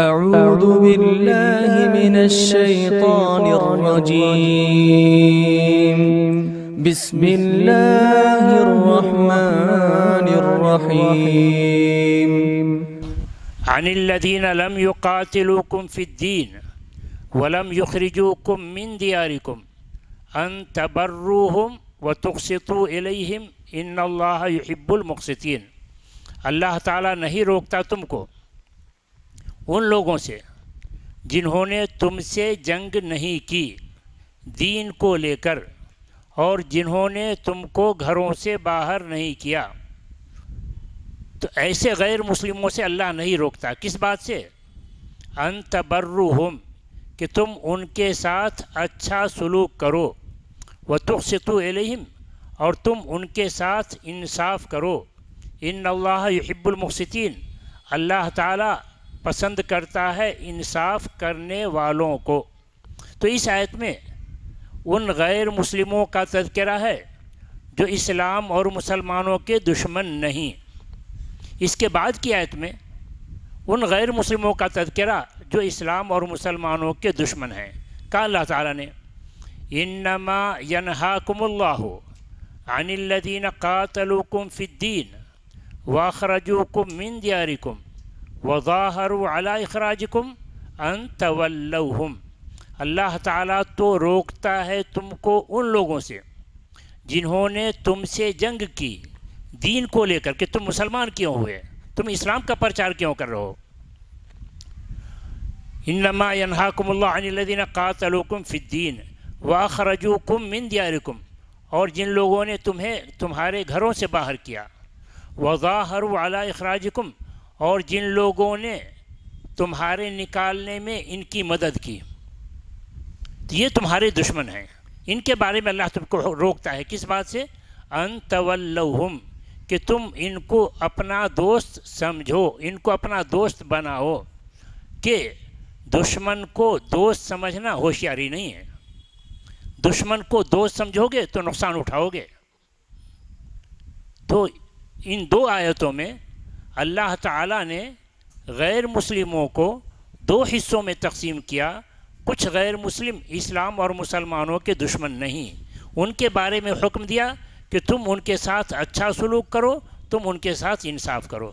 أعوذ بالله من الشيطان الرجيم. بسم الله الرحمن الرحيم. عن الذين لم يقاتلوكم في الدين ولم يخرجوكم من دياركم أن تبروهم وتقسطوا إليهم إن الله يحب المقسطين. اللہ تعالیٰ نہیں روکتا تم کو ان لوگوں سے جنہوں نے تم سے جنگ نہیں کی، دین کو لے کر، اور جنہوں نے تم کو گھروں سے باہر نہیں کیا۔ تو ایسے غیر مسلموں سے اللہ نہیں روکتا۔ کس بات سے؟ ان تبرہم کہ تم ان کے ساتھ اچھا سلوک کرو۔ و تقسطوا الیہم اور تم ان کے ساتھ انصاف کرو۔ ان اللہ یحب المقسطین اللہ تعالیٰ پسند کرتا ہے انصاف کرنے والوں کو۔ تو اس آیت میں ان غیر مسلموں کا تذکرہ ہے جو اسلام اور مسلمانوں کے دشمن نہیں۔ اس کے بعد کی آیت میں ان غیر مسلموں کا تذکرہ جو اسلام اور مسلمانوں کے دشمن ہیں۔ کہا اللہ تعالیٰ نے، انما ینہاکم اللہ عن الذین قاتلوکم فی الدین واخرجوکم من دیارکم۔ وظاہروا علی اخراجکم ان تولوہم۔ اللہ تعالیٰ تو روکتا ہے تم کو ان لوگوں سے جنہوں نے تم سے جنگ کی، دین کو لے کر کہ تم مسلمان کیوں ہوئے؟ تم اسلام کا پرچار کیوں کر رہے ہو؟ انما ینہاکم اللہ عن الذین قاتلوکم فی الدین واخرجوکم من دیارکم۔ اور جن لوگوں نے تمہیں تمہارے گھروں سے باہر کیا۔ وظاہروا علی اخراجکم اور جن لوگوں نے تمہارے نکالنے میں ان کی مدد کی، تو یہ تمہارے دشمن ہیں۔ ان کے بارے میں اللہ تم کو روکتا ہے۔ کس بات سے؟ ان تولوہم، کہ تم ان کو اپنا دوست سمجھو، ان کو اپنا دوست بناؤ، کہ دشمن کو دوست سمجھنا ہوشیاری نہیں ہے۔ دشمن کو دوست سمجھو گے تو نقصان اٹھاؤ گے۔ تو ان دو آیتوں میں اللہ تعالیٰ نے غیر مسلموں کو دو حصوں میں تقسیم کیا۔ کچھ غیر مسلم اسلام اور مسلمانوں کے دشمن نہیں۔ ان کے بارے میں حکم دیا کہ تم ان کے ساتھ اچھا سلوک کرو، تم ان کے ساتھ انصاف کرو۔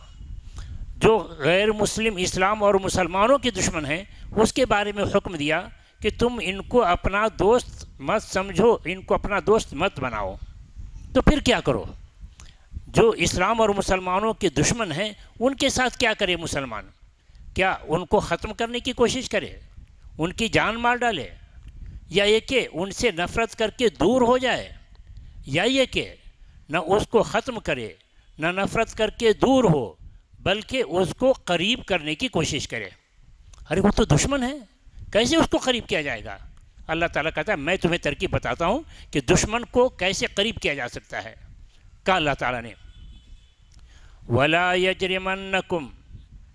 جو غیر مسلم اسلام اور مسلمانوں کے دشمن ہیں، اس کے بارے میں حکم دیا کہ تم ان کو اپنا دوست مت سمجھو، ان کو اپنا دوست مت بناؤ۔ تو پھر کیا کرو؟ جو اسلام اور مسلمانوں کے دشمن ہیں، ان کے ساتھ کیا کرے مسلمان؟ کیا ان کو ختم کرنے کی کوشش کرے؟ ان کی جان مار ڈالے؟ یا یہ کہ ان سے نفرت کر کے دور ہو جائے؟ یا یہ کہ نہ اس کو ختم کرے، نہ نفرت کر کے دور ہو، بلکہ اس کو قریب کرنے کی کوشش کرے۔ ارے، وہ تو دشمن ہے کیسے اس کو قریب کیا جائے گا؟ اللہ تعالیٰ کہتا ہے، میں تمہیں ترکیب بتاتا ہوں کہ دشمن کو کیسے قریب کیا جا سکتا ہے۔ کہا اللہ تعالیٰ نے ولا يجرمنكم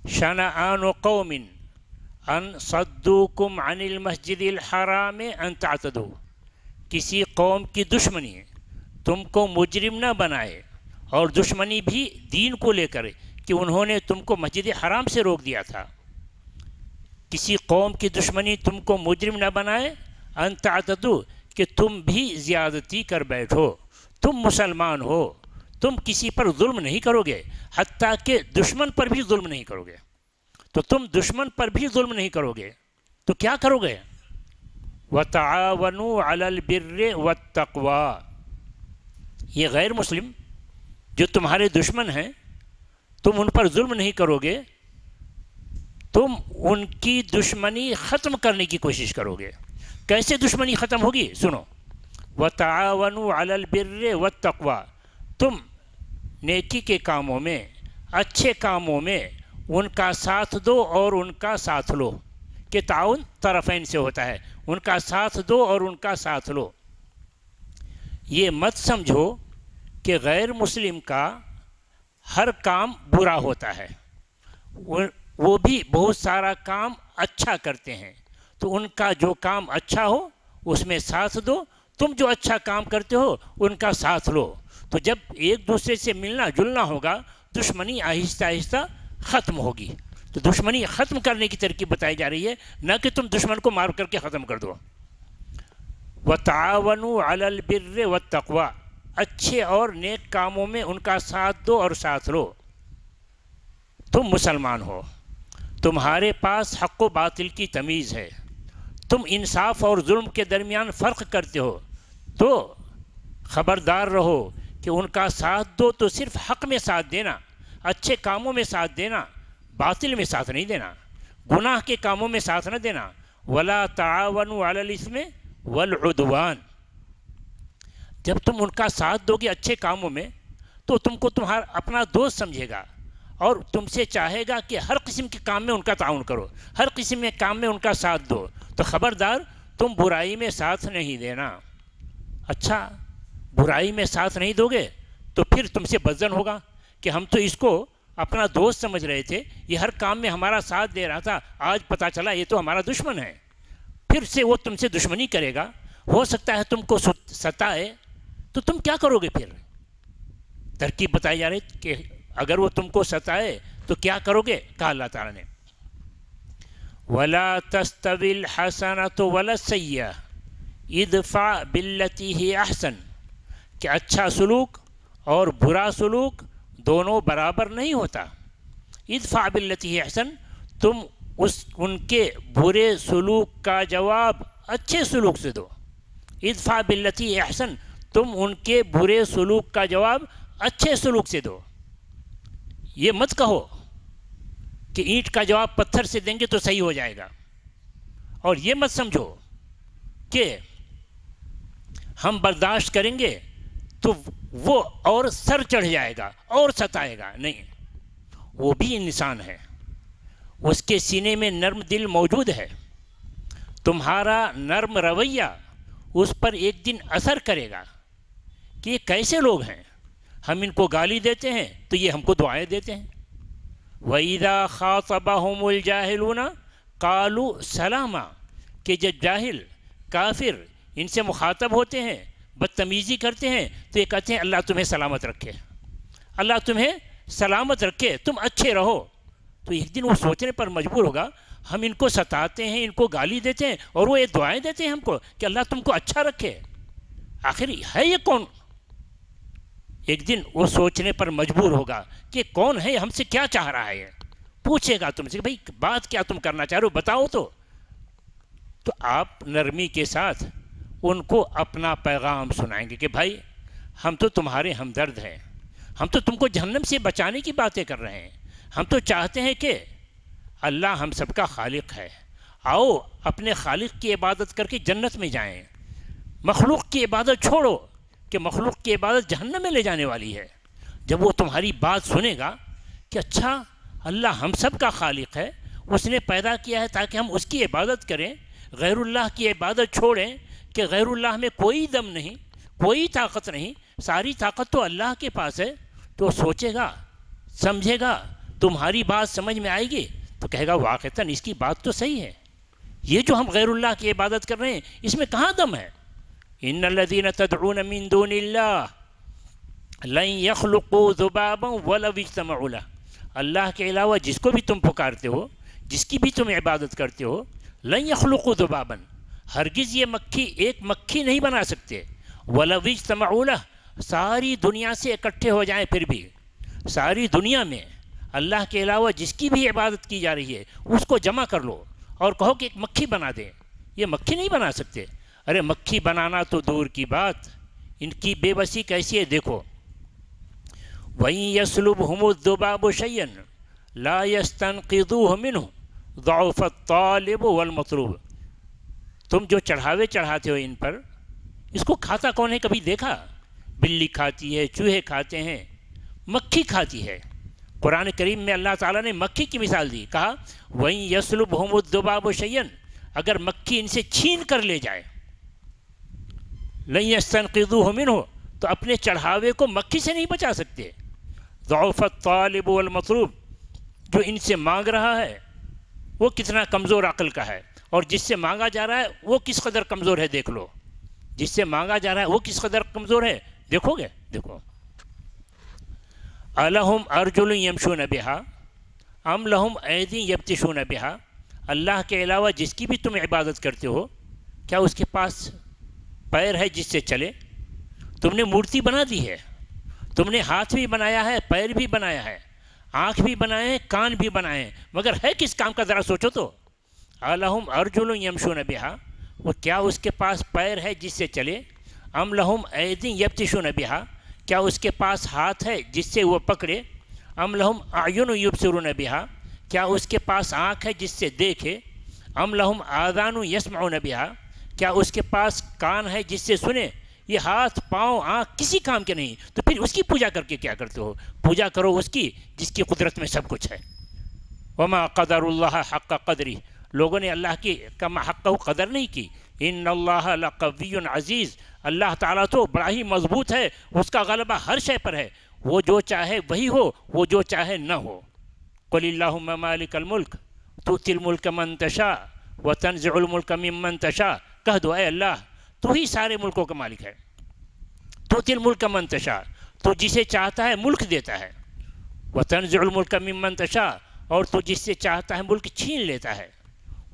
شنآن قوم ان صدوكم عن المسجد الحرام ان تعتدوا۔ کسی قوم کی دشمنی تم کو مجرم نہ بنائے اور دشمنی بھی دین کو لے کر کہ انہوں نے تم کو مسجد حرام سے روک دیا تھا۔ کسی قوم کی دشمنی تم کو مجرم نہ بنائے ان تعتدوا کہ تم بھی زیادتی کر بیٹھو۔ تم مسلمان ہو۔ تم کسی پر ظلم نہیں کرو گے، حتیٰ کہ دشمن پر بھی ظلم نہیں کرو گے۔ تو تم دشمن پر بھی ظلم نہیں کرو گے، تو کیا کرو گے؟ وَتَعَاوَنُوا عَلَى الْبِرِّ وَالتَّقْوَى۔ یہ غیر مسلم جو تمہارے دشمن ہیں، تم ان پر ظلم نہیں کرو گے، تم ان کی دشمنی ختم کرنے کی کوشش کرو گے۔ کیسے دشمنی ختم ہوگی؟ سنو۔ وَتَعَاوَنُوا عَلَى الْبِرِّ وَالتَّقْوَى۔ تم نیکی کے کاموں میں، اچھے کاموں میں ان کا ساتھ دو اور ان کا ساتھ لو، کہ تعاون طرفین سے ہوتا ہے، ان کا ساتھ دو اور ان کا ساتھ لو۔ یہ مت سمجھو کہ غیر مسلم کا ہر کام برا ہوتا ہے۔ وہ بھی بہت سارا کام اچھا کرتے ہیں۔ تو ان کا جو کام اچھا ہو، اس میں ساتھ دو، تم جو اچھا کام کرتے ہو، ان کا ساتھ لو۔ تو جب ایک دوسرے سے ملنا جلنا ہوگا، دشمنی آہستہ آہستہ ختم ہوگی۔ تو دشمنی ختم کرنے کی ترکیب بتائی جا رہی ہے، نہ کہ تم دشمن کو مار کر کے ختم کر دو۔ و تعاون البر و تقوا اچھے اور نیک کاموں میں ان کا ساتھ دو اور ساتھ لو تم مسلمان ہو۔ تمہارے پاس حق و باطل کی تمیز ہے۔ تم انصاف اور ظلم کے درمیان فرق کرتے ہو۔ تو خبردار رہو۔ کہ ان کا ساتھ دو تو صرف حق میں ساتھ دینا، اچھے کاموں میں ساتھ دینا، باطل میں ساتھ نہیں دینا، گناہ کے کاموں میں ساتھ نہ دینا۔ ولا تعاون علی الاسم والعدوان۔ جب تم ان کا ساتھ دو گے اچھے کاموں میں، تو تم کو تمہارا اپنا دوست سمجھے گا اور تم سے چاہے گا کہ ہر قسم کے کام میں ان کا تعاون کرو، ہر قسم کے کام میں ان کا ساتھ دو۔ تو خبردار، تم برائی میں ساتھ نہیں دینا۔ اچھا برائی میں ساتھ نہیں دو گے تو پھر تم سے بزن ہوگا کہ ہم تو اس کو اپنا دوست سمجھ رہے تھے، یہ ہر کام میں ہمارا ساتھ دے رہا تھا، آج پتہ چلا یہ تو ہمارا دشمن ہے۔ پھر سے وہ تم سے دشمنی کرے گا، ہو سکتا ہے تم کو ستائے تو تم کیا کرو گے پھر؟ ترکیب بتائی جا رہی کہ اگر وہ تم کو ستائے تو کیا کرو گے؟ کہا اللہ تعالیٰ نے۔ ولا تستویل حسن تو ولا سیاح ادفا بلتی ہی احسن کہ اچھا سلوک اور برا سلوک دونوں برابر نہیں ہوتا۔ ادفع بلتی احسن تم اس، ان کے برے سلوک کا جواب اچھے سلوک سے دو۔ ادفع بلتی احسن تم ان کے برے سلوک کا جواب اچھے سلوک سے دو۔ یہ مت کہو کہ اینٹ کا جواب پتھر سے دیں گے تو صحیح ہو جائے گا۔ اور یہ مت سمجھو کہ ہم برداشت کریں گے تو وہ اور سر چڑھ جائے گا اور ستائے گا۔ نہیں، وہ بھی انسان ہے۔ اس کے سینے میں نرم دل موجود ہے۔ تمہارا نرم رویہ اس پر ایک دن اثر کرے گا کہ یہ کیسے لوگ ہیں۔ ہم ان کو گالی دیتے ہیں تو یہ ہم کو دعائیں دیتے ہیں۔ وَإِذَا خَاطَبَهُمُ الْجَاهِلُونَ قَالُوا سَلَامًا کہ جب جاہل، کافر ان سے مخاطب ہوتے ہیں بدتمیزی کرتے ہیں تو یہ کہتے ہیں اللہ تمہیں سلامت رکھے۔ اللہ تمہیں سلامت رکھے، تم اچھے رہو۔ تو ایک دن وہ سوچنے پر مجبور ہوگا، ہم ان کو ستاتے ہیں، ان کو گالی دیتے ہیں اور وہ یہ دعائیں دیتے ہیں ہم کو کہ اللہ تم کو اچھا رکھے۔ آخر ہے یہ کون؟ ایک دن وہ سوچنے پر مجبور ہوگا کہ کون ہے، ہم سے کیا چاہ رہا ہے۔ پوچھے گا تم سے بھائی، بات کیا تم کرنا چاہ رہے ہو؟ بتاؤ تو۔ تو آپ نرمی کے ساتھ ان کو اپنا پیغام سنائیں گے کہ بھائی، ہم تو تمہارے ہمدرد ہیں۔ ہم تو تم کو جہنم سے بچانے کی باتیں کر رہے ہیں۔ ہم تو چاہتے ہیں کہ اللہ ہم سب کا خالق ہے۔ آؤ اپنے خالق کی عبادت کر کے جنت میں جائیں۔ مخلوق کی عبادت چھوڑو کہ مخلوق کی عبادت جہنم میں لے جانے والی ہے۔ جب وہ تمہاری بات سنے گا کہ اچھا اللہ ہم سب کا خالق ہے، اس نے پیدا کیا ہے تاکہ ہم اس کی عبادت کریں، غیر اللہ کی عبادت چھوڑیں کہ غیر اللہ میں کوئی دم نہیں، کوئی طاقت نہیں، ساری طاقت تو اللہ کے پاس ہے، تو سوچے گا، سمجھے گا، تمہاری بات سمجھ میں آئے گی، تو کہے گا واقعتاً اس کی بات تو صحیح ہے۔ یہ جو ہم غیر اللہ کی عبادت کر رہے ہیں، اس میں کہاں دم ہے؟ ان الذين تدعون من دون الله لن يخلقوا ذبابا ولو اجتمعوا له۔ اللہ کے علاوہ جس کو بھی تم پکارتے ہو، جس کی بھی تم عبادت کرتے ہو، لن يخلقوا ذبابا۔ ہرگز یہ مکھی ایک مکھی نہیں بنا سکتے۔ ولوج تمعولہ ساری دنیا سے اکٹھے ہو جائیں پھر بھی۔ ساری دنیا میں اللہ کے علاوہ جس کی بھی عبادت کی جا رہی ہے، اس کو جمع کر لو اور کہو کہ ایک مکھی بنا دیں۔ یہ مکھی نہیں بنا سکتے۔ ارے مکھی بنانا تو دور کی بات۔ ان کی بے بسی کیسی ہے؟ دیکھو۔ وہیں یسلب حمود دباب و شعین لا یستن قدو ہمن ضعف الطالب والمطلوب۔ تم جو چڑھاوے چڑھاتے ہو ان پر، اس کو کھاتا کون ہے؟ کبھی دیکھا؟ بلی کھاتی ہے، چوہے کھاتے ہیں، مکھی کھاتی ہے۔ قرآن کریم میں اللہ تعالیٰ نے مکھی کی مثال دی، کہا وہیں یسلب ہوم الدباب و شعین اگر مکھی ان سے چھین کر لے جائے نہیں استنقدو ہمن ہو تو اپنے چڑھاوے کو مکھی سے نہیں بچا سکتے۔ ضعف الطالب والمطلوب، جو ان سے مانگ رہا ہے، وہ کتنا کمزور عقل کا ہے۔ اور جس سے مانگا جا رہا ہے، وہ کس قدر کمزور ہے دیکھ لو۔ جس سے مانگا جا رہا ہے، وہ کس قدر کمزور ہے۔ دیکھو گے، دیکھو۔ الحم ارجل یمشون بہا ام لہم عیدی یبتشون بہا اللہ کے علاوہ جس کی بھی تم عبادت کرتے ہو، کیا اس کے پاس پیر ہے جس سے چلے؟ تم نے مورتی بنا دی ہے۔ تم نے ہاتھ بھی بنایا ہے، پیر بھی بنایا ہے۔ آنکھ بھی بنائے، کان بھی بنائے۔ مگر ہے کس کام کا ذرا سوچو تو۔ الحم ارجن یمشون بہا، وہ کیا اس کے پاس پیر ہے جس سے چلے؟ ام لہم عیدی یبتشون بہا، کیا اس کے پاس ہاتھ ہے جس سے وہ پکڑے؟ ام لہم آئین یبصرون بہا، کیا اس کے پاس آنکھ ہے جس سے دیکھے؟ ام لہم آذان یسمعون بہا، کیا اس کے پاس کان ہے جس سے سنے؟ یہ ہاتھ، پاؤں، آنکھ کسی کام کے نہیں۔ تو پھر اس کی پوجا کر کے کیا کرتے ہو؟ پوجا کرو اس کی جس کی قدرت میں سب کچھ ہے۔ وما قدر اللہ حق قدری لوگوں نے اللہ کی کم حق و قدر نہیں کی۔ ان اللہ لقوی عزیز۔ اللہ تعالیٰ تو بڑا ہی مضبوط ہے، اس کا غلبہ ہر شے پر ہے۔ وہ جو چاہے وہی ہو، وہ جو چاہے نہ ہو۔ قل اللہم مالک الملک تو تل ملک منتشا و تنزع الملک من منتشا کہہ دو، اے اللہ، تو ہی سارے ملکوں کا مالک ہے۔ تو تل ملک منتشا تو جسے چاہتا ہے ملک دیتا ہے۔ وہ تنزع الملک من اور تو جس سے چاہتا ہے ملک چھین لیتا ہے۔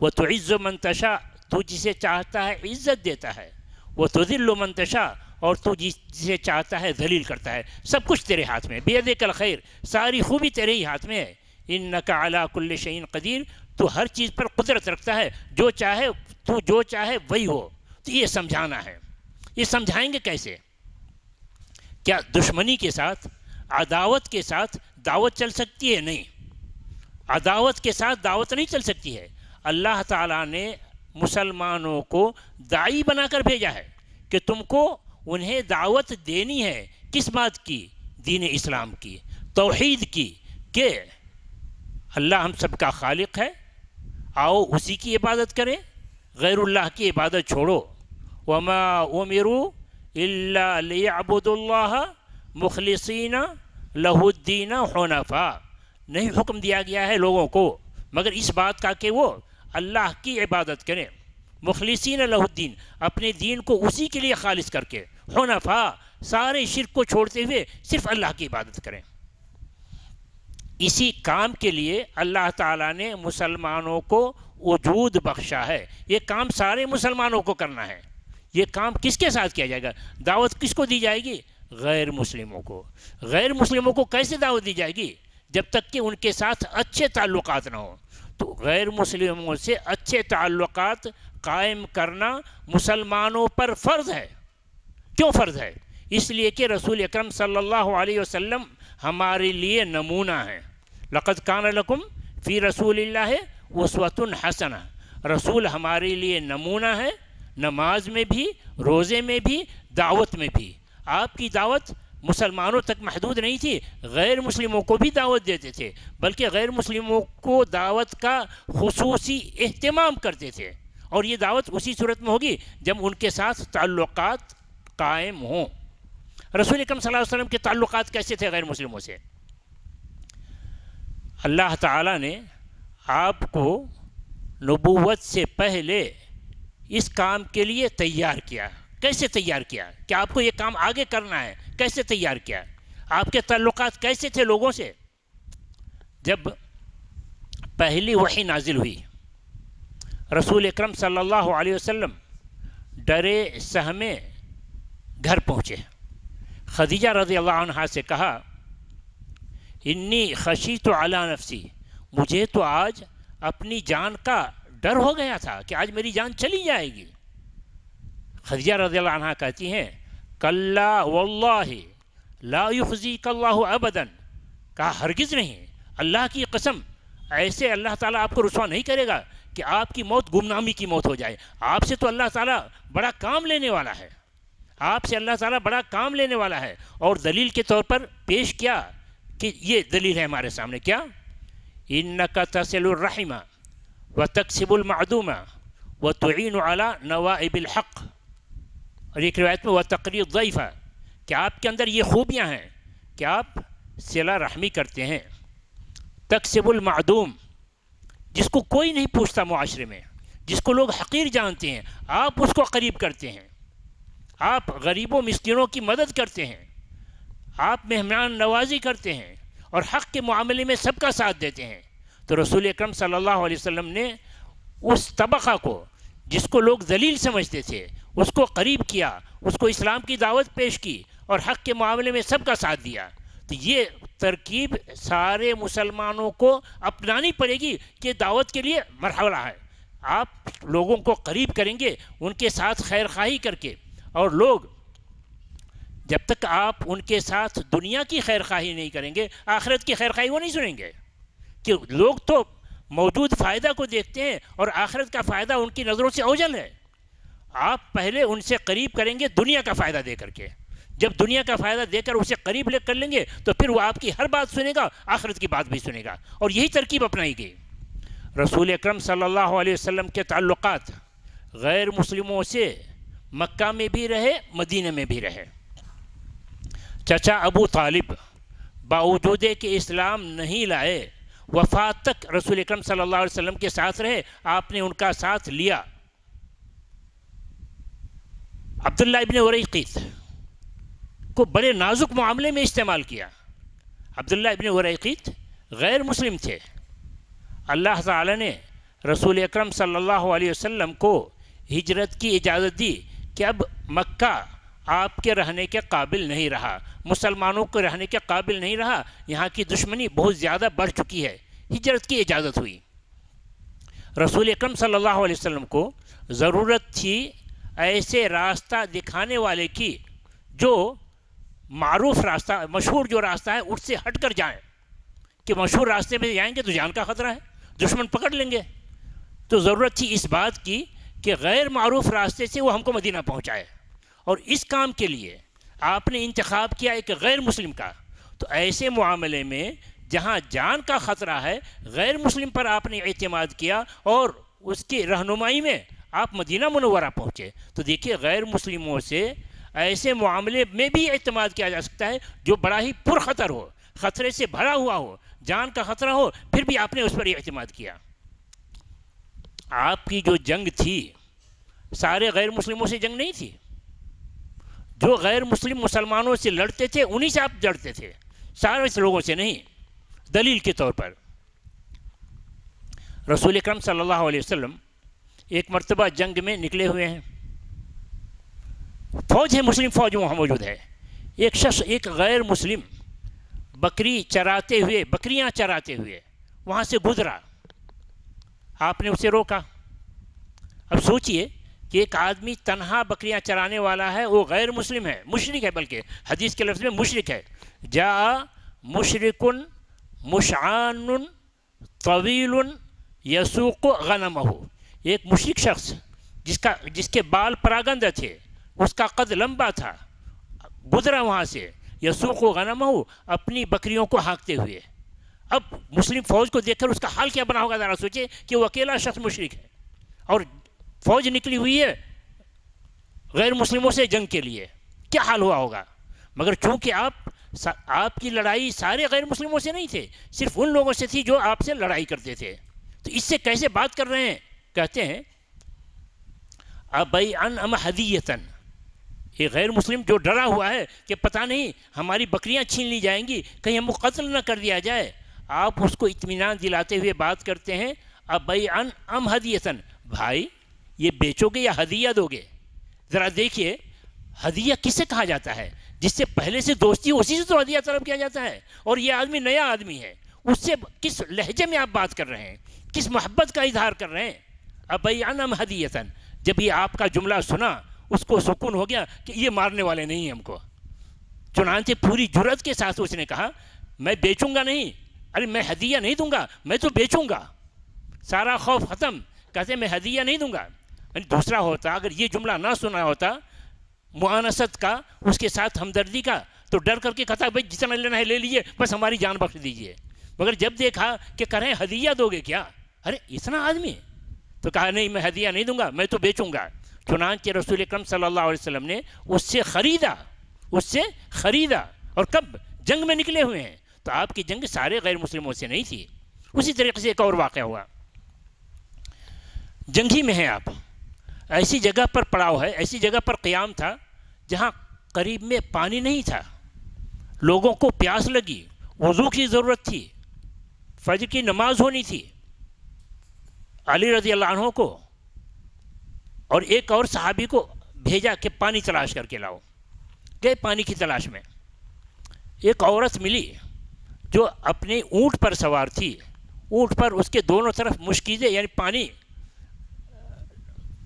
وہ تو عز و منتشا تو جسے چاہتا ہے عزت دیتا ہے وہ تو ذل و منتشا اور تو جسے چاہتا ہے ذلیل کرتا ہے سب کچھ تیرے ہاتھ میں بید کل خیر ساری خوبی تیرے ہی ہاتھ میں ہے ان کا اعلیٰ کل شعین قدیر تو ہر چیز پر قدرت رکھتا ہے جو چاہے تو جو چاہے وہی ہو تو یہ سمجھانا ہے یہ سمجھائیں گے کیسے کیا دشمنی کے ساتھ عداوت کے ساتھ دعوت چل سکتی ہے نہیں عداوت کے ساتھ دعوت نہیں چل سکتی ہے اللہ تعالیٰ نے مسلمانوں کو دائی بنا کر بھیجا ہے کہ تم کو انہیں دعوت دینی ہے کس بات کی، دین اسلام کی، توحید کی کہ اللہ ہم سب کا خالق ہے، آؤ اسی کی عبادت کریں، غیر اللہ کی عبادت چھوڑو۔ وما امروا الا لیعبدوا اللہ مخلصین لہ الدین حنفا نہیں حکم دیا گیا ہے لوگوں کو، مگر اس بات کا کہ وہ اللہ کی عبادت کریں۔ مخلصین لہ الدین، اپنے دین کو اسی کے لیے خالص کر کے۔ حنفا سارے شرک کو چھوڑتے ہوئے صرف اللہ کی عبادت کریں۔ اسی کام کے لیے اللہ تعالیٰ نے مسلمانوں کو وجود بخشا ہے۔ یہ کام سارے مسلمانوں کو کرنا ہے۔ یہ کام کس کے ساتھ کیا جائے گا؟ دعوت کس کو دی جائے گی؟ غیر مسلموں کو۔ غیر مسلموں کو کیسے دعوت دی جائے گی؟ جب تک کہ ان کے ساتھ اچھے تعلقات نہ ہوں۔ غیر مسلموں سے اچھے تعلقات قائم کرنا مسلمانوں پر فرض ہے۔ کیوں فرض ہے؟ اس لیے کہ رسول اکرم صلی اللہ علیہ وسلم ہمارے لیے نمونہ ہیں۔ لقد کان لکم فی رسول اللہ وسوۃ حسنہ۔ رسول ہمارے لیے نمونہ ہے نماز میں بھی، روزے میں بھی، دعوت میں بھی۔ آپ کی دعوت مسلمانوں تک محدود نہیں تھی، غیر مسلموں کو بھی دعوت دیتے تھے، بلکہ غیر مسلموں کو دعوت کا خصوصی اہتمام کرتے تھے۔ اور یہ دعوت اسی صورت میں ہوگی جب ان کے ساتھ تعلقات قائم ہوں۔ رسول اکرم صلی اللہ علیہ وسلم کے تعلقات کیسے تھے غیر مسلموں سے؟ اللہ تعالیٰ نے آپ کو نبوت سے پہلے اس کام کے لیے تیار کیا۔ کیسے تیار کیا؟ کہ آپ کو یہ کام آگے کرنا ہے؟ کیسے تیار کیا؟ آپ کے تعلقات کیسے تھے لوگوں سے؟ جب پہلی وحی نازل ہوئی، رسول اکرم صلی اللہ علیہ وسلم ڈرے سہمے گھر پہنچے۔ خدیجہ رضی اللہ عنہ سے کہا، انی خشی تو اعلیٰ نفسی، مجھے تو آج اپنی جان کا ڈر ہو گیا تھا کہ آج میری جان چلی جائے گی۔ خدیجہ رضی اللہ عنہ کہتی ہیں کل واللہ، لا یخزیک اللہ ابدا، کہا ہرگز نہیں، اللہ کی قسم، ایسے اللہ تعالیٰ آپ کو رسوا نہیں کرے گا کہ آپ کی موت گمنامی کی موت ہو جائے۔ آپ سے تو اللہ تعالیٰ بڑا کام لینے والا ہے۔ آپ سے اللہ تعالیٰ بڑا کام لینے والا ہے۔ اور دلیل کے طور پر پیش کیا کہ یہ دلیل ہے ہمارے سامنے۔ کیا؟ انکا تصل الرحمہ و تقسب المعدومہ و تعین علی نوائب الحق۔ اور ایک روایت میں وہ تقریر ضعیفہ کہ آپ کے اندر یہ خوبیاں ہیں کہ آپ صلہ رحمی کرتے ہیں تقسب المعدوم، جس کو کوئی نہیں پوچھتا معاشرے میں، جس کو لوگ حقیر جانتے ہیں، آپ اس کو قریب کرتے ہیں۔ آپ غریبوں، مسکینوں کی مدد کرتے ہیں، آپ مہمان نوازی کرتے ہیں اور حق کے معاملے میں سب کا ساتھ دیتے ہیں۔ تو رسول اکرم صلی اللہ علیہ وسلم نے اس طبقہ کو، جس کو لوگ ذلیل سمجھتے تھے اس کو قریب کیا، اس کو اسلام کی دعوت پیش کی اور حق کے معاملے میں سب کا ساتھ دیا۔ تو یہ ترکیب سارے مسلمانوں کو اپنانی پڑے گی کہ دعوت کے لیے مرحلہ ہے۔ آپ لوگوں کو قریب کریں گے، ان کے ساتھ خیر خواہی کر کے۔ اور لوگ جب تک آپ ان کے ساتھ دنیا کی خیر خواہی نہیں کریں گے، آخرت کی خیر خواہی وہ نہیں سنیں گے۔ کہ لوگ تو موجود فائدہ کو دیکھتے ہیں اور آخرت کا فائدہ ان کی نظروں سے اوجل ہے۔ آپ پہلے ان سے قریب کریں گے دنیا کا فائدہ دے کر کے۔ جب دنیا کا فائدہ دے کر اسے قریب لے کر لیں گے تو پھر وہ آپ کی ہر بات سنے گا، آخرت کی بات بھی سنے گا۔ اور یہی ترکیب اپنائی گئی۔ رسول اکرم صلی اللہ علیہ وسلم کے تعلقات غیر مسلموں سے مکہ میں بھی رہے، مدینہ میں بھی رہے۔ چچا ابو طالب باوجود کہ اسلام نہیں لائے، وفات تک رسول اکرم صلی اللہ علیہ وسلم کے ساتھ رہے، آپ نے ان کا ساتھ لیا۔ عبداللہ ابن ورقیت کو بڑے نازک معاملے میں استعمال کیا۔ عبداللہ ابن ورقیت غیر مسلم تھے۔ اللہ تعالی نے رسول اکرم صلی اللہ علیہ وسلم کو ہجرت کی اجازت دی کہ اب مکہ آپ کے رہنے کے قابل نہیں رہا، مسلمانوں کے رہنے کے قابل نہیں رہا، یہاں کی دشمنی بہت زیادہ بڑھ چکی ہے، ہجرت کی اجازت ہوئی۔ رسول اکرم صلی اللہ علیہ وسلم کو ضرورت تھی ایسے راستہ دکھانے والے کی جو معروف راستہ، مشہور جو راستہ ہے، اس سے ہٹ کر جائیں۔ کہ مشہور راستے میں جائیں گے تو جان کا خطرہ ہے، دشمن پکڑ لیں گے۔ تو ضرورت تھی اس بات کی کہ غیر معروف راستے سے وہ ہم کو مدینہ پہنچائے۔ اور اس کام کے لیے آپ نے انتخاب کیا ایک غیر مسلم کا۔ تو ایسے معاملے میں جہاں جان کا خطرہ ہے، غیر مسلم پر آپ نے اعتماد کیا اور اس کی رہنمائی میں آپ مدینہ منورہ پہنچے، تو دیکھیے غیر مسلموں سے ایسے معاملے میں بھی اعتماد کیا جا سکتا ہے جو بڑا ہی پر خطر ہو، خطرے سے بھرا ہوا ہو، جان کا خطرہ ہو، پھر بھی آپ نے اس پر اعتماد کیا۔ آپ کی جو جنگ تھی، سارے غیر مسلموں سے جنگ نہیں تھی۔ جو غیر مسلم مسلمانوں سے لڑتے تھے، انہی سے آپ لڑتے تھے، سارے لوگوں سے نہیں۔ دلیل کے طور پر، رسول اکرم صلی اللہ علیہ وسلم ایک مرتبہ جنگ میں نکلے ہوئے ہیں۔ فوج ہے، مسلم فوج وہاں موجود ہے۔ ایک شخص، ایک غیر مسلم بکری چراتے ہوئے، بکریاں چراتے ہوئے وہاں سے گزرا۔ آپ نے اسے روکا۔ اب سوچئے کہ ایک آدمی تنہا بکریاں چرانے والا ہے، وہ غیر مسلم ہے مشرق ہے، بلکہ حدیث کے لفظ میں مشرق ہے۔ جا مشرقن مشعان طویل یسوق غنمہ۔ ایک مشرق شخص جس کا جس کے بال پراگند تھے، اس کا قد لمبا تھا، گزرا وہاں سے، یسوق و غنمہ اپنی بکریوں کو ہانکتے ہوئے۔ اب مسلم فوج کو دیکھ کر اس کا حال کیا بنا ہوگا ذرا سوچے کہ وہ اکیلا شخص مشرق ہے۔ اور فوج نکلی ہوئی ہے غیر مسلموں سے جنگ کے لیے۔ کیا حال ہوا ہوگا؟ مگر چونکہ آپ آپ کی لڑائی سارے غیر مسلموں سے نہیں تھے، صرف ان لوگوں سے تھی جو آپ سے لڑائی کرتے تھے۔ تو اس سے کیسے بات کر رہے ہیں؟ کہتے ہیں ابئی ان ام حدیتن یہ غیر مسلم جو ڈرا ہوا ہے کہ پتہ نہیں ہماری بکریاں چھین لی جائیں گی، کہیں ہم کو قتل نہ کر دیا جائے۔ آپ اس کو اطمینان دلاتے ہوئے بات کرتے ہیں ابئی ان ام حدیتن بھائی، یہ بیچو گے یا ہدیہ دو گے؟ ذرا دیکھیے، ہدیہ کسے کہا جاتا ہے؟ جس سے پہلے سے دوستی، اسی سے تو ہدیہ طلب کیا جاتا ہے۔ اور یہ آدمی نیا آدمی ہے۔ اس سے کس لہجے میں آپ بات کر رہے ہیں؟ کس محبت کا اظہار کر رہے ہیں؟ ابئی انم حدیتاً جب یہ آپ کا جملہ سنا، اس کو سکون ہو گیا کہ یہ مارنے والے نہیں ہیں ہم کو۔ چنانچہ پوری جرت کے ساتھ اس نے کہا، میں بیچوں گا نہیں۔ ارے، میں ہدیہ نہیں دوں گا، میں تو بیچوں گا۔ سارا خوف ختم۔ کہتے میں ہدیہ نہیں دوں گا۔ یعنی دوسرا ہوتا، اگر یہ جملہ نہ سنا ہوتا معانست کا، اس کے ساتھ ہمدردی کا، تو ڈر کر کے کہتا، بھائی، جتنا لینا ہے لے لیجیے بس ہماری جان بخش دیجیے مگر جب دیکھا کہ کریں، ہدیہ دو گے کیا؟ ارے، اتنا آدمی تو کہا، نہیں، میں ہدیہ نہیں دوں گا، میں تو بیچوں گا. چنانچہ رسول اکرم صلی اللہ علیہ وسلم نے اس سے خریدا، اس سے خریدا اور کب؟ جنگ میں نکلے ہوئے ہیں۔ تو آپ کی جنگ سارے غیر مسلموں سے نہیں تھی۔ اسی طریقے سے ایک اور واقعہ ہوا۔ جنگی میں ہیں آپ۔ ایسی جگہ پر پڑاؤ ہے، ایسی جگہ پر قیام تھا جہاں قریب میں پانی نہیں تھا۔ لوگوں کو پیاس لگی، وضو کی ضرورت تھی، فجر کی نماز ہونی تھی۔ علی رضی اللہ عنہ کو اور ایک اور صحابی کو بھیجا کہ پانی تلاش کر کے لاؤ گئے پانی کی تلاش میں۔ ایک عورت ملی جو اپنے اونٹ پر سوار تھی۔ اونٹ پر اس کے دونوں طرف مشکیزیں یعنی پانی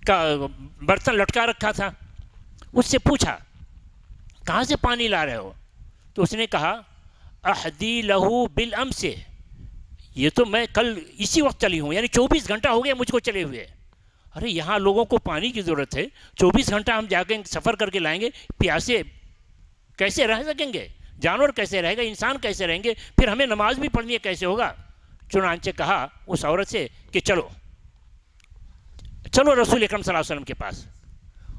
کا برتن لٹکا رکھا تھا۔ اس سے پوچھا، کہاں سے پانی لا رہے ہو؟ تو اس نے کہا احدی لہو بالام سے یہ تو میں کل اسی وقت چلی ہوں یعنی چوبیس گھنٹہ ہو گیا مجھ کو چلے ہوئے۔ ارے، یہاں لوگوں کو پانی کی ضرورت ہے۔ چوبیس گھنٹہ ہم جا کے سفر کر کے لائیں گے۔ پیاسے کیسے رہ سکیں گے؟ جانور کیسے رہے گا؟ انسان کیسے رہیں گے؟ پھر ہمیں نماز بھی پڑھنی ہے، کیسے ہوگا؟ چنانچہ کہا اس عورت سے کہ چلو چلو رسول اکرم صلی اللہ علیہ وسلم کے پاس۔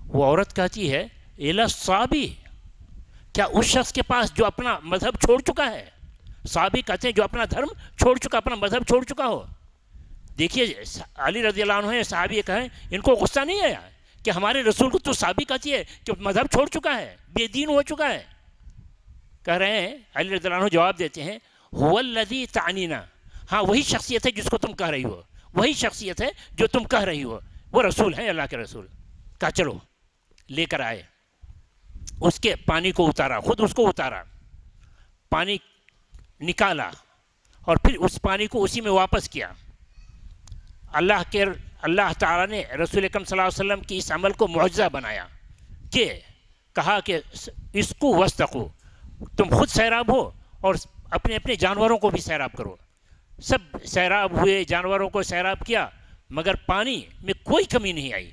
وہ عورت کہتی ہے، ایلا صابی، کیا اس شخص کے پاس جو اپنا مذہب چھوڑ چکا ہے؟ صحابی کہتے ہیں جو اپنا دھرم چھوڑ چکا، اپنا مذہب چھوڑ چکا ہو۔ دیکھیے، علی رضی اللہ عنہ نے صحابی کہیں ان کو غصہ نہیں آیا کہ ہمارے رسول کو تو صحابی کہتی ہے کہ مذہب چھوڑ چکا ہے، بے دین ہو چکا ہے۔ کہہ رہے ہیں، علی رضی اللہ عنہ جواب دیتے ہیں، هو الذی تعنینا ہاں وہی شخصیت ہے جس کو تم کہہ رہی ہو۔ وہی شخصیت ہے جو تم کہہ رہی ہو۔ وہ رسول ہیں، اللہ کے رسول۔ کہا، چلو، لے کر آئے۔ اس کے پانی کو اتارا، خود اس کو اتارا۔ پانی نکالا اور پھر اس پانی کو اسی میں واپس کیا۔ اللہ کے اللہ تعالیٰ نے رسول اکرم صلی اللہ علیہ وسلم کی اس عمل کو معجزہ بنایا کہ کہا کہ اس کو وسطو تم خود سیراب ہو اور اپنے اپنے جانوروں کو بھی سیراب کرو۔ سب سیراب ہوئے، جانوروں کو سیراب کیا، مگر پانی میں کوئی کمی نہیں آئی۔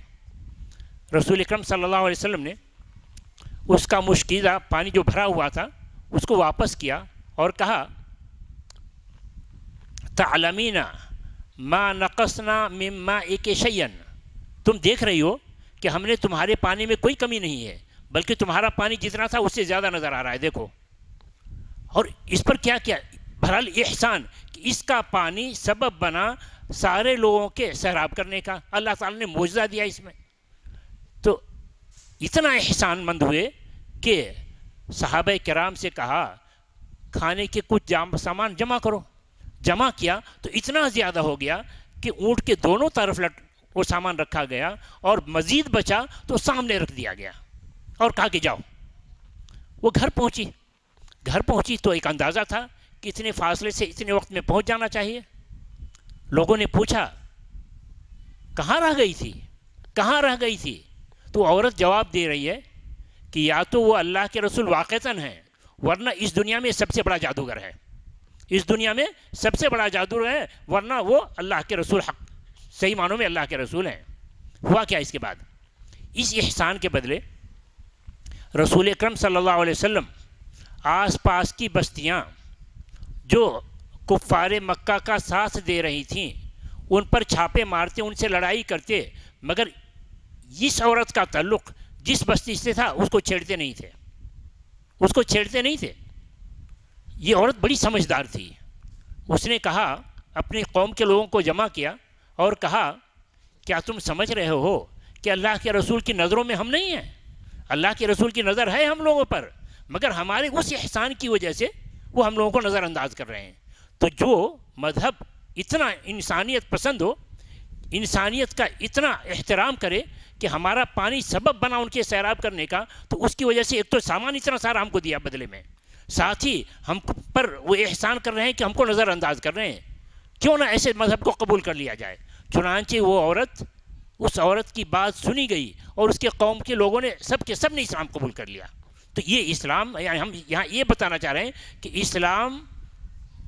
رسول اکرم صلی اللہ علیہ وسلم نے اس کا مشکیزہ پانی جو بھرا ہوا تھا، اس کو واپس کیا اور کہا تعلمین ما نقصنا مما ایک شیئن۔ تم دیکھ رہی ہو کہ ہم نے تمہارے پانی میں کوئی کمی نہیں ہے، بلکہ تمہارا پانی جتنا تھا اس سے زیادہ نظر آ رہا ہے، دیکھو۔ اور اس پر کیا کیا؟ بہرحال احسان کہ اس کا پانی سبب بنا سارے لوگوں کے سیراب کرنے کا۔ اللہ تعالیٰ نے موجزہ دیا اس میں۔ تو اتنا احسان مند ہوئے کہ صحابہ کرام سے کہا، کھانے کے کچھ جام سامان جمع کرو۔ جمع کیا تو اتنا زیادہ ہو گیا کہ اونٹ کے دونوں طرف لٹ وہ سامان رکھا گیا اور مزید بچا تو سامنے رکھ دیا گیا اور کہا کہ جاؤ۔ وہ گھر پہنچی۔ گھر پہنچی تو ایک اندازہ تھا کہ اتنے فاصلے سے اتنے وقت میں پہنچ جانا چاہیے۔ لوگوں نے پوچھا، کہاں رہ گئی تھی؟ کہاں رہ گئی تھی؟ تو عورت جواب دے رہی ہے کہ یا تو وہ اللہ کے رسول واقعتاً ہیں، ورنہ اس دنیا میں سب سے بڑا جادوگر ہے۔ اس دنیا میں سب سے بڑا جادوگر ہے، ورنہ وہ اللہ کے رسول حق، صحیح معنوں میں اللہ کے رسول ہیں۔ ہوا کیا اس کے بعد؟ اس احسان کے بدلے رسول اکرم صلی اللہ علیہ وسلم آس پاس کی بستیاں جو کفار مکہ کا ساتھ دے رہی تھیں، ان پر چھاپے مارتے، ان سے لڑائی کرتے، مگر اس عورت کا تعلق جس بستی سے تھا، اس کو چھیڑتے نہیں تھے۔ اس کو چھیڑتے نہیں تھے۔ یہ عورت بڑی سمجھدار تھی۔ اس نے کہا، اپنی قوم کے لوگوں کو جمع کیا اور کہا، کیا تم سمجھ رہے ہو کہ اللہ کے رسول کی نظروں میں ہم نہیں ہیں؟ اللہ کے رسول کی نظر ہے ہم لوگوں پر، مگر ہمارے اس احسان کی وجہ سے وہ ہم لوگوں کو نظر انداز کر رہے ہیں۔ تو جو مذہب اتنا انسانیت پسند ہو، انسانیت کا اتنا احترام کرے کہ ہمارا پانی سبب بنا ان کے سیراب کرنے کا، تو اس کی وجہ سے ایک تو سامان اتنا سارا ہم کو دیا بدلے میں۔ ساتھ ہی ہم پر وہ احسان کر رہے ہیں کہ ہم کو نظر انداز کر رہے ہیں۔ کیوں نہ ایسے مذہب کو قبول کر لیا جائے؟ چنانچہ وہ عورت، اس عورت کی بات سنی گئی اور اس کے قوم کے لوگوں نے سب کے سب نے اسلام قبول کر لیا۔ تو یہ اسلام یعنی ہم یہاں یہ بتانا چاہ رہے ہیں کہ اسلام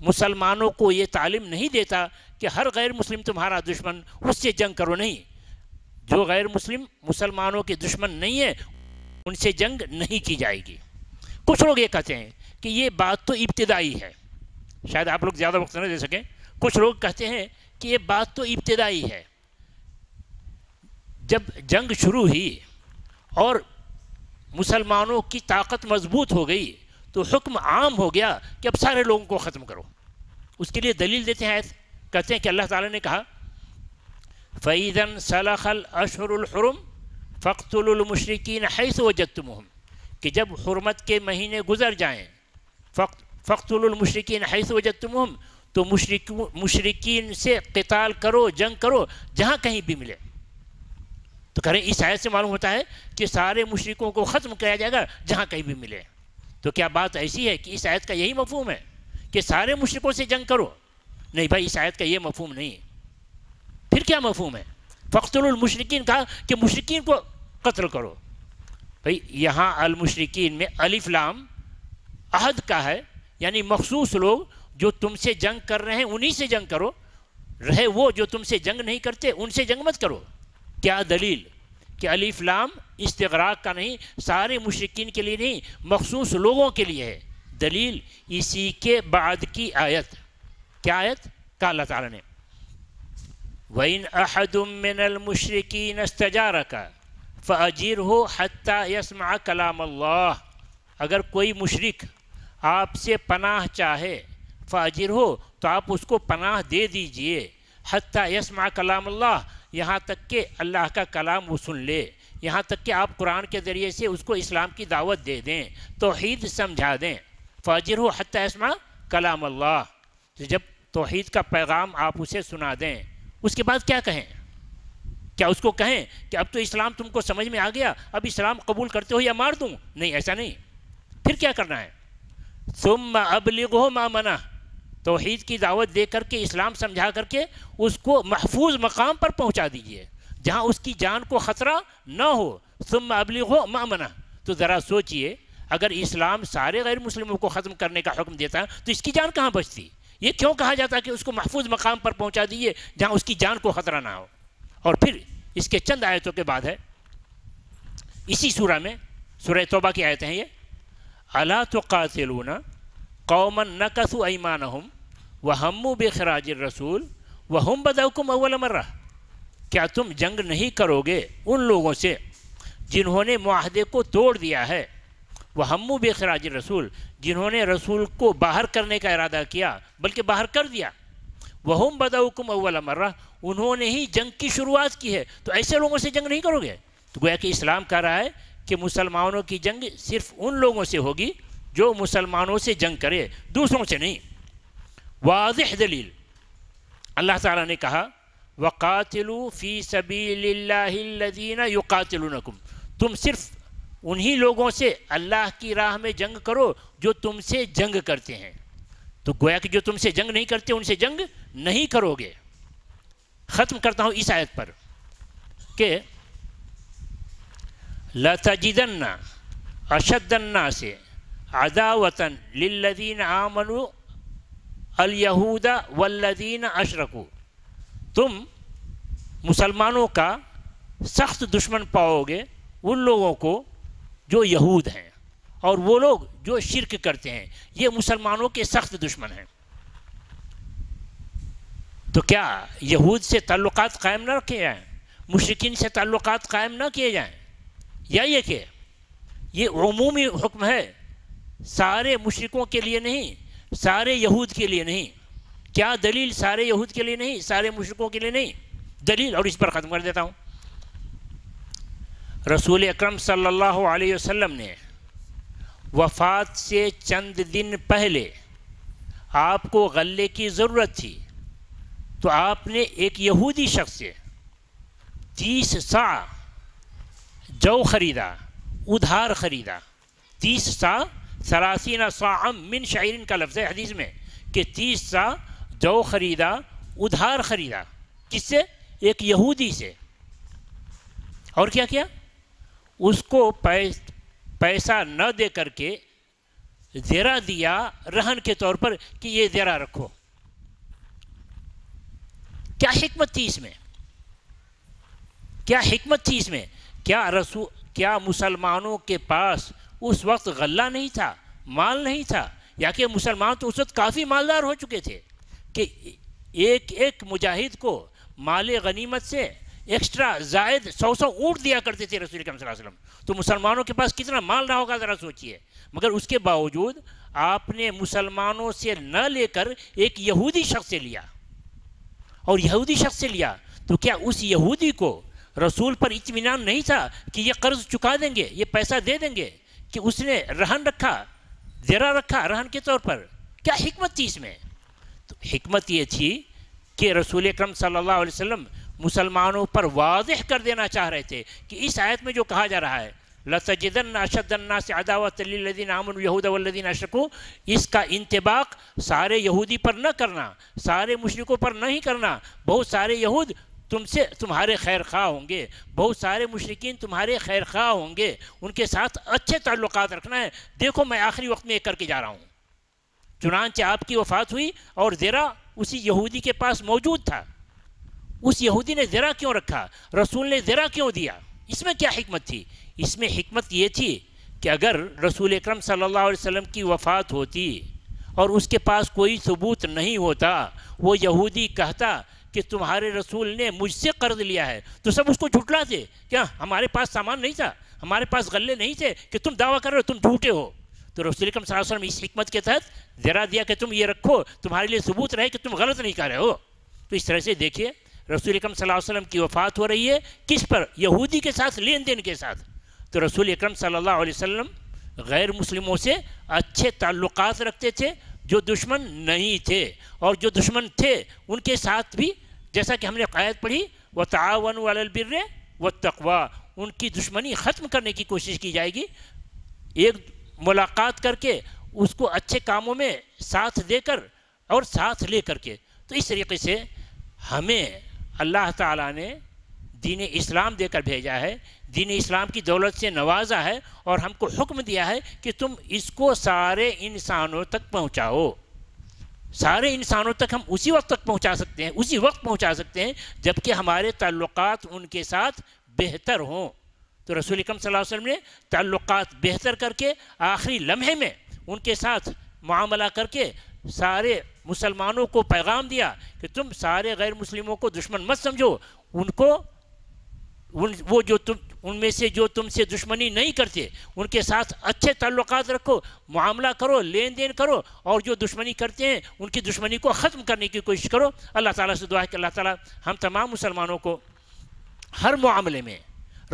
مسلمانوں کو یہ تعلیم نہیں دیتا کہ ہر غیر مسلم تمہارا دشمن، اس سے جنگ کرو نہیں۔ جو غیر مسلم مسلمانوں کے دشمن نہیں ہے ان سے جنگ نہیں کی جائے گی۔ کچھ لوگ یہ کہتے ہیں کہ یہ بات تو ابتدائی ہے۔ شاید آپ لوگ زیادہ وقت نہ دے سکیں۔ کچھ لوگ کہتے ہیں کہ یہ بات تو ابتدائی ہے۔ جب جنگ شروع ہوئی اور مسلمانوں کی طاقت مضبوط ہو گئی تو حکم عام ہو گیا کہ اب سارے لوگوں کو ختم کرو۔ اس کے لیے دلیل دیتے ہیں کہتے ہیں کہ اللہ تعالیٰ نے کہا فعیدن صلاح الشر الحرم فخت المشرقین حیث و کہ جب حرمت کے مہینے گزر جائیں فخت فخت المشرقین حیث و تو مشرق مشرقین سے قتال کرو، جنگ کرو، جہاں کہیں بھی ملے۔ تو کریں اس آیت سے معلوم ہوتا ہے کہ سارے مشرقوں کو ختم کیا جائے گا جہاں کہیں بھی ملے۔ تو کیا بات ایسی ہے کہ اس آیت کا یہی مفہوم ہے کہ سارے مشرقوں سے جنگ کرو؟ نہیں بھائی، اس آیت کا یہ مفہوم نہیں پھر کیا مفہوم ہے؟ فخر المشرقین کہا کہ مشرقین کو قتل کرو۔ بھائی، یہاں المشرقین میں الف لام عہد کا ہے یعنی مخصوص لوگ جو تم سے جنگ کر رہے ہیں، انہی سے جنگ کرو۔ رہے وہ جو تم سے جنگ نہیں کرتے، ان سے جنگ مت کرو۔ کیا دلیل؟ کہ الف لام استغراق کا نہیں، سارے مشرقین کے لیے نہیں، مخصوص لوگوں کے لیے ہے۔ دلیل اسی کے بعد کی آیت۔ کیا آیت؟ کہا اللہ تعالیٰ نے۔ وَإِنْ أَحَدٌ مِّنَ الْمُشْرِكِينَ اسْتَجَارَكَ فَأَجِرْهُ حَتَّى يَسْمَعَ كَلَامَ اللَّهِ۔ اگر کوئی مشرک آپ سے پناہ چاہے، فاجر ہو تو آپ اس کو پناہ دے دیجیے۔ حتیٰ یسمع کلام اللہ، یہاں تک کہ اللہ کا کلام وہ سن لے۔ یہاں تک کہ آپ قرآن کے ذریعے سے اس کو اسلام کی دعوت دے دیں، توحید سمجھا دیں۔ فاجر ہو، حتیٰ یسمع کلام اللہ۔ جب توحید کا پیغام آپ اسے سنا دیں، اس کے بعد کیا کہیں؟ کیا اس کو کہیں کہ اب تو اسلام تم کو سمجھ میں آ گیا، اب اسلام قبول کرتے ہو یا مار دوں؟ نہیں، ایسا نہیں۔ پھر کیا کرنا ہے؟ ثم ابلغه ما منع۔ توحید کی دعوت دے کر کے، اسلام سمجھا کر کے اس کو محفوظ مقام پر پہنچا دیجیے، جہاں اس کی جان کو خطرہ نہ ہو۔ ثم ابلغه ما منع۔ تو ذرا سوچئے، اگر اسلام سارے غیر مسلموں کو ختم کرنے کا حکم دیتا ہے تو اس کی جان کہاں بچتی؟ یہ کیوں کہا جاتا کہ اس کو محفوظ مقام پر پہنچا دیجیے، جہاں اس کی جان کو خطرہ نہ ہو؟ اور پھر اس کے چند آیتوں کے بعد ہے، اسی سورہ میں، سورہ توبہ کی آیتیں ہیں یہ۔ اللہ تو قاتلون قومن نقص ایمان ہم و ہمو بے رسول و ہم بدعکم اول مرہ کیا تم جنگ نہیں کرو گے ان لوگوں سے جنہوں نے معاہدے کو توڑ دیا ہے وہ ہمو بے خراج رسول جنہوں نے رسول کو باہر کرنے کا ارادہ کیا بلکہ باہر کر دیا وہ ہم بدعکم اول مرہ انہوں نے ہی جنگ کی شروعات کی ہے تو ایسے لوگوں سے جنگ نہیں کرو گے؟ تو گویا کہ اسلام کہہ رہا ہے کہ مسلمانوں کی جنگ صرف ان لوگوں سے ہوگی جو مسلمانوں سے جنگ کرے، دوسروں سے نہیں۔ واضح دلیل۔ اللہ تعالیٰ نے کہا، وَقَاتِلُوا فِي سَبِيلِ اللَّهِ الَّذِينَ يُقَاتِلُونَكُمْ۔ تم صرف انہی لوگوں سے اللہ کی راہ میں جنگ کرو جو تم سے جنگ کرتے ہیں۔ تو گویا کہ جو تم سے جنگ نہیں کرتے، ان سے جنگ نہیں کرو گے۔ ختم کرتا ہوں اس آیت پر کہ لَتَجِدَنَّ أَشَدَّ النَّاسِ عَدَاوَةً لِلَّذِينَ آمَنُوا الْيَهُودَ وَالَّذِينَ أَشْرَكُوا. تم مسلمانوں کا سخت دشمن پاؤ گے ان لوگوں کو جو یہود ہیں اور وہ لوگ جو شرک کرتے ہیں۔ یہ مسلمانوں کے سخت دشمن ہیں۔ تو کیا یہود سے تعلقات قائم نہ رکھے جائیں؟ مشرقین سے تعلقات قائم نہ کیے جائیں؟ یا یہ کہ یہ عمومی حکم ہے سارے مشرقوں کے لیے نہیں، سارے یہود کے لیے نہیں۔ کیا دلیل سارے یہود کے لیے نہیں، سارے مشرقوں کے لیے نہیں؟ دلیل، اور اس پر ختم کر دیتا ہوں۔ رسول اکرم صلی اللہ علیہ وسلم نے وفات سے چند دن پہلے آپ کو غلے کی ضرورت تھی۔ تو آپ نے ایک یہودی شخص سے تیس سا جو خریدا، ادھار خریدا۔ تیس سا سراسین ساعم من شعرین کا لفظ ہے حدیث میں کہ تیس سا جو خریدا، ادھار خریدا۔ کس سے؟ ایک یہودی سے۔ اور کیا کیا؟ اس کو پیسہ نہ دے کر کے زیرہ دیا رہن کے طور پر کہ یہ زیرہ رکھو۔ کیا حکمت تھی اس میں؟ کیا حکمت تھی اس میں؟ کیا رسو کیا مسلمانوں کے پاس اس وقت غلہ نہیں تھا؟ مال نہیں تھا؟ یا کہ مسلمان تو اس وقت کافی مالدار ہو چکے تھے کہ ایک ایک مجاہد کو مال غنیمت سے ایکسٹرا زائد سو سو اونٹ دیا کرتے تھے رسول صلی اللہ علیہ وسلم۔ تو مسلمانوں کے پاس کتنا مال رہا ہوگا ذرا سوچئے۔ مگر اس کے باوجود آپ نے مسلمانوں سے نہ لے کر ایک یہودی شخص سے لیا۔ اور یہودی شخص سے لیا تو کیا اس یہودی کو رسول پر اطمینان نہیں تھا کہ یہ قرض چکا دیں گے، یہ پیسہ دے دیں گے کہ اس نے رہن رکھا، زیرہ رکھا رہن کے طور پر۔ کیا حکمت تھی اس میں؟ تو حکمت یہ تھی کہ رسول اکرم صلی اللہ علیہ وسلم مسلمانوں پر واضح کر دینا چاہ رہے تھے کہ اس آیت میں جو کہا جا رہا ہے، لَتَجِدَنَّ أَشَدَّ النَّاسِ عَدَاوَةً لِلَّذِينَ آمَنُوا الْيَهُودَ وَالَّذِينَ أَشْرَكُوا۔ اس کا انتباق سارے یہودی پر نہ کرنا، سارے مشرکوں پر نہیں کرنا، بہت سارے یہود تم سے تمہارے خیر خواہ ہوں گے۔ بہت سارے مشرقین تمہارے خیر خواہ ہوں گے۔ ان کے ساتھ اچھے تعلقات رکھنا ہے۔ دیکھو میں آخری وقت میں یہ کر کے جا رہا ہوں۔ چنانچہ آپ کی وفات ہوئی اور ذرا اسی یہودی کے پاس موجود تھا۔ اس یہودی نے ذرا کیوں رکھا؟ رسول نے ذرا کیوں دیا؟ اس میں کیا حکمت تھی؟ اس میں حکمت یہ تھی کہ اگر رسول اکرم صلی اللہ علیہ وسلم کی وفات ہوتی اور اس کے پاس کوئی ثبوت نہیں ہوتا، وہ یہودی کہتا کہ تمہارے رسول نے مجھ سے قرض لیا ہے۔ تو سب اس کو جھٹلا تھے کیا ہمارے پاس سامان نہیں تھا؟ ہمارے پاس غلے نہیں تھے کہ تم دعویٰ کر رہے ہو، تم جھوٹے ہو۔ تو رسول اکرم صلی اللہ علیہ وسلم اس حکمت کے تحت ذرا دیا کہ تم یہ رکھو، تمہارے لیے ثبوت رہے کہ تم غلط نہیں کر رہے ہو۔ تو اس طرح سے دیکھیے، رسول اکرم صلی اللہ علیہ وسلم کی وفات ہو رہی ہے۔ کس پر؟ یہودی کے ساتھ، لین دین کے ساتھ۔ تو رسول اکرم صلی اللہ علیہ وسلم غیر مسلموں سے اچھے تعلقات رکھتے تھے جو دشمن نہیں تھے اور جو دشمن تھے، ان کے ساتھ بھی جیسا کہ ہم نے قائد پڑھی وہ تعاون والبر و تقوا ان کی دشمنی ختم کرنے کی کوشش کی جائے گی۔ ایک ملاقات کر کے اس کو اچھے کاموں میں ساتھ دے کر اور ساتھ لے کر کے۔ تو اس طریقے سے ہمیں اللہ تعالیٰ نے دین اسلام دے کر بھیجا ہے۔ دین اسلام کی دولت سے نوازا ہے اور ہم کو حکم دیا ہے کہ تم اس کو سارے انسانوں تک پہنچاؤ۔ سارے انسانوں تک ہم اسی وقت تک پہنچا سکتے ہیں، اسی وقت پہنچا سکتے ہیں جبکہ ہمارے تعلقات ان کے ساتھ بہتر ہوں۔ تو رسول اکرم صلی اللہ علیہ وسلم نے تعلقات بہتر کر کے آخری لمحے میں ان کے ساتھ معاملہ کر کے سارے مسلمانوں کو پیغام دیا کہ تم سارے غیر مسلموں کو دشمن مت سمجھو، ان کو وہ جو تم ان میں سے جو تم سے دشمنی نہیں کرتے، ان کے ساتھ اچھے تعلقات رکھو، معاملہ کرو، لین دین کرو، اور جو دشمنی کرتے ہیں، ان کی دشمنی کو ختم کرنے کی کوشش کرو۔ اللہ تعالیٰ سے دعا ہے کہ اللہ تعالیٰ ہم تمام مسلمانوں کو ہر معاملے میں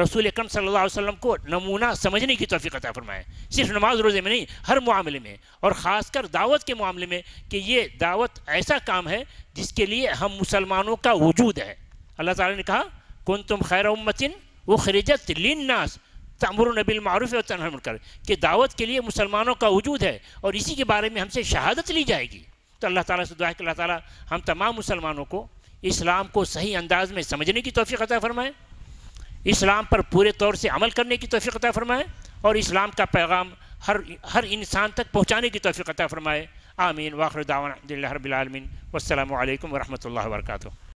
رسول اکرم صلی اللہ علیہ وسلم کو نمونہ سمجھنے کی توفیق عطا فرمائے۔ صرف نماز روزے میں نہیں، ہر معاملے میں، اور خاص کر دعوت کے معاملے میں کہ یہ دعوت ایسا کام ہے جس کے لیے ہم مسلمانوں کا وجود ہے۔ اللہ تعالیٰ نے کہا کن تم خیر امتن وہ خریجت لناس تعمر نبی المعروف و تنہر کر کہ دعوت کے لیے مسلمانوں کا وجود ہے اور اسی کے بارے میں ہم سے شہادت لی جائے گی تو اللہ تعالیٰ سے دعا ہے کہ اللہ تعالیٰ ہم تمام مسلمانوں کو اسلام کو صحیح انداز میں سمجھنے کی توفیق عطا فرمائے، اسلام پر پورے طور سے عمل کرنے کی توفیق عطا فرمائے اور اسلام کا پیغام ہر ہر انسان تک پہنچانے کی توفیق عطا فرمائے۔ آمین۔ واخر دعوانا رب العالمین۔ والسلام علیکم ورحمۃ اللہ وبرکاتہ۔